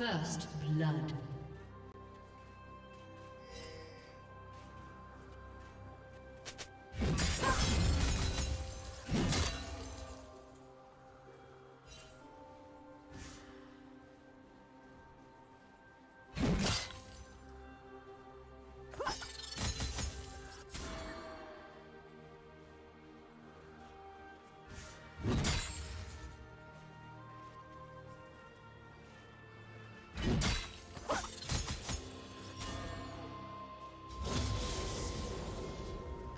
First blood.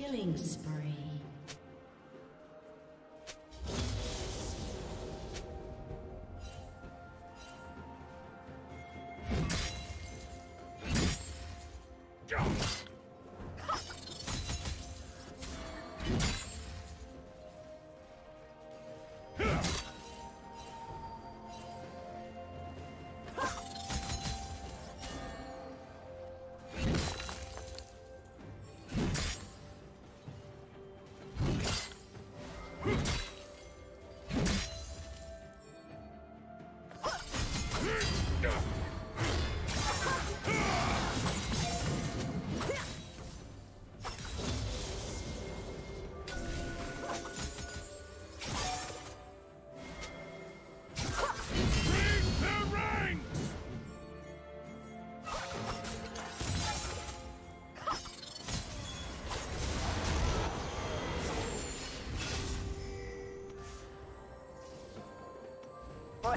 Killing spree.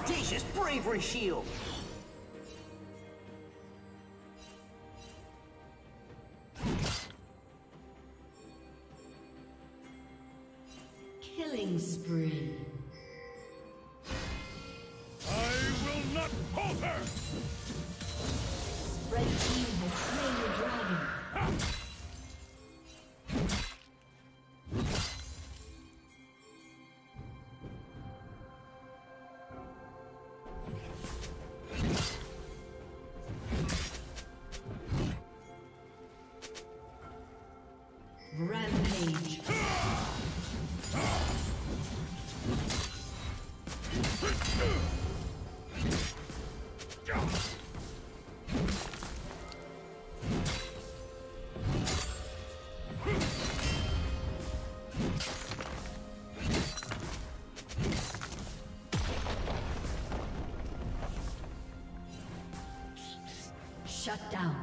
Audacious Bravery Shield! Killing spree. I will not falter! Rampage. Shut down.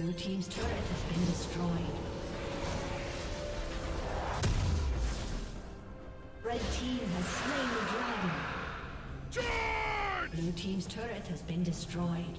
Blue team's turret has been destroyed. Red team has slain the dragon. Charge! Blue team's turret has been destroyed.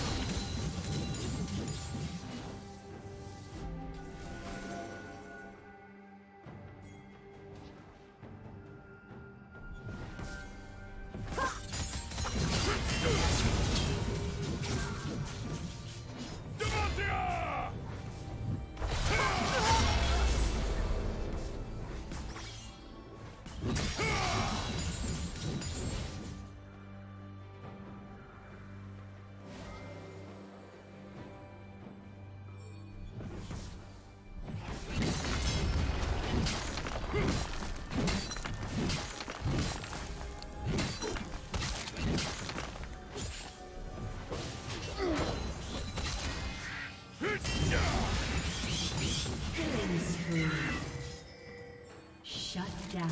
Shut down.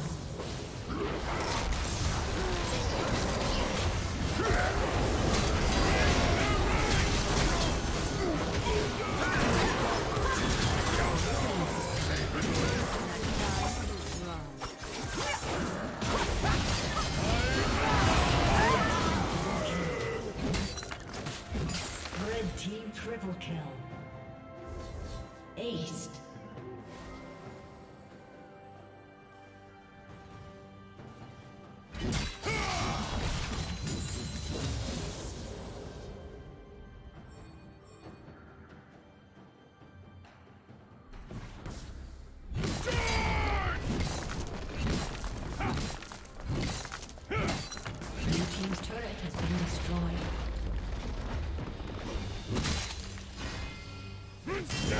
Dominating.